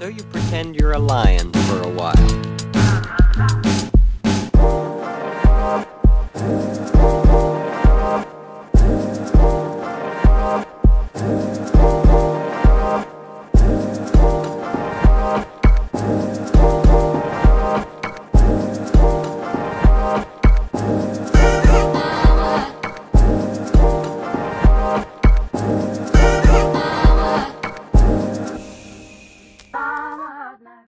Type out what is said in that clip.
So you pretend you're a lion for a while.